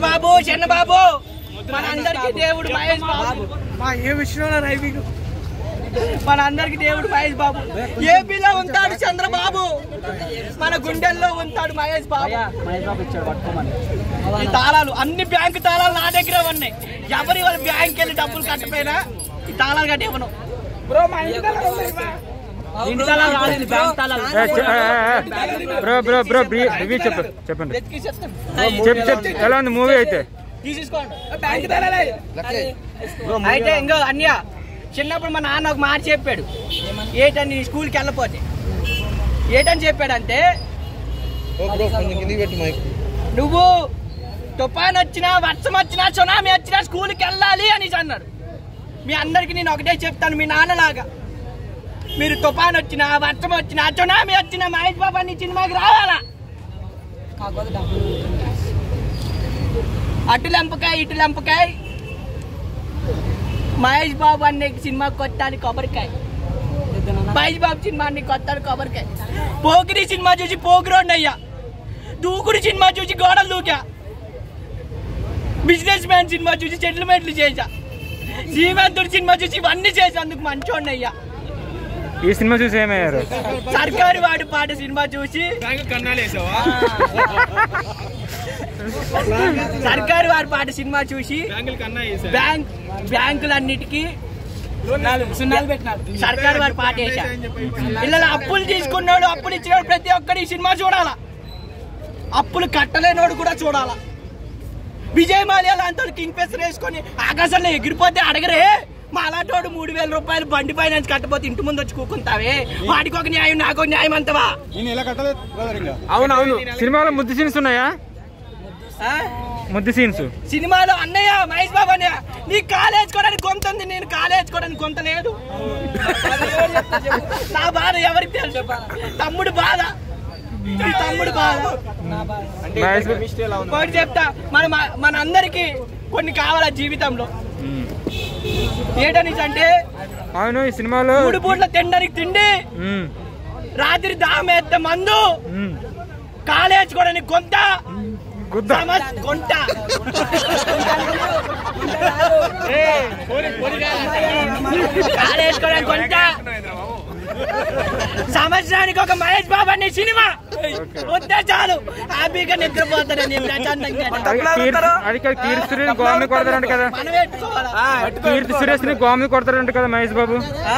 చంద్రబాబు చిన్నబాబు మన అందరికి దేవుడు మహేష్ బాబు. మా ఏ విషయంలో రైవింగ్ మన అందరికి దేవుడు మహేష్ బాబు. ఏపీలో ఉంటాడు చంద్రబాబు. మన గుండెల్లో ఉంటాడు మహేష్ బాబు. ఈ తాళాలు అన్ని బ్యాంకు తాళాలు నా దగ్గర ఉన్నాయి. ఎవరి వాళ్ళ బ్యాంక్ వెళ్ళి డబ్బులు కట్టపోయినా ఈ తాళాలు కట్టి ఇవ్వను బ్రో మా. బ్రో బ్రో బ్రో బ్రీ- రివ్యూ చెప్పు చెప్పండి. చెప్పు చెప్పు ఎలా ఉంది మూవీ అయితే? అయితే ఇంకో అన్య చిన్నప్పుడు మా నాన్న ఒక మాట చెప్పాడు. ఏటని స్కూల్కి వెళ్ళపోతే. ఏటని చెప్పాడంటే నువ్వు తుఫాన్ వచ్చినా వర్షం వచ్చినా సునామీ వచ్చినా స్కూల్కి వెళ్ళాలి అని అన్నాడు. మీ అందరికి నేను ఒకటే చెప్తాను మీ నాన్నలాగా. మీరు తుఫాన్ వచ్చినా వర్షం వచ్చినా చునామీ వచ్చినా మహేష్ బాబు అని సినిమాకి రావాలా? అటు లంపకాయ ఇటు లంపకాయ. మహేష్ బాబు అనే సినిమా కొట్టాలి కొబ్బరికాయ. మహేష్ బాబు సినిమాన్ని కొట్టాలి కొబ్బరికాయ. పోకిరి సినిమా చూసి పోకిరోండి అయ్యా దూకుడు సినిమా చూసి గోడలు దూకా. బిజినెస్ మ్యాన్ సినిమా చూసి సెటిల్మెంట్లు చేశా. శ్రీమంతుడు సినిమా చూసి ఇవన్నీ చేసి అందుకు మంచోండి అయ్యా ఈ సినిమా చూసి ఏమయ్యారు? సర్కారు వాడి పాట సినిమా చూసి. సర్కారు వారి పాట సినిమా చూసి బ్యాంక్ బ్యాంకులన్నిటికీ సర్కారు వారి పాట పిల్లలు అప్పులు తీసుకున్నాడు అప్పులు ఇచ్చినాడు ప్రతి ఒక్కరు ఈ సినిమా చూడాలా? అప్పులు కట్టలేనోడు కూడా చూడాలా? విజయ్ మాల్యా లాంటి కింగ్ ఫెసర్ వేసుకొని ఆకాశంలో ఎగిరిపోతే అడగరే? మా అలాంటోడు మూడు వేల రూపాయలు బండి ఫైనాన్స్ కట్టపోతే ఇంటి ముందు వచ్చి కూకుంటావే? వాడికి ఒక న్యాయం నాకు ఒక న్యాయం అంతవా? అవును అవును. సినిమాలో ముద్దు సీన్స్ ఉన్నాయా? ఆ? ముద్దు సీన్స్. సినిమాలో అన్నయ్య మహేష్ బాబు అన్నయ్య నీ కాలేసుకోవడానికి కొంత ఉంది నేను కాలేసుకోవడానికి కొంత లేదు. నా బాధ ఎవరికి తెలుసు? తమ్ముడు బాధ. ఈ తమ్ముడు బాధ. చెప్తా మన మన అందరికి కొన్ని కావాలా జీవితంలో? ఉమ్. ఏంటని అంటే అవును ఈ సినిమాలో మూడు పూట్ల తినడానికి తిండి రాత్రి దామేస్తే మందు ఉమ్. కాలేసుకోవడానికి కొంత గుద్ద సమస్ కొంట కాలేసుకోవడానికి కొంట సంవత్సరానికి ఒక మహేష్ బాబు అనే సినిమా. వస్తే చాలు. హ్యాపీగా అది కీర్తి అది కాదు, కీర్తి సురేష్ గోమి కొడతారంట కదా. కీర్తి సురేష్ని గోమి కొడతారంట కదా మహేష్ బాబు. ఆ?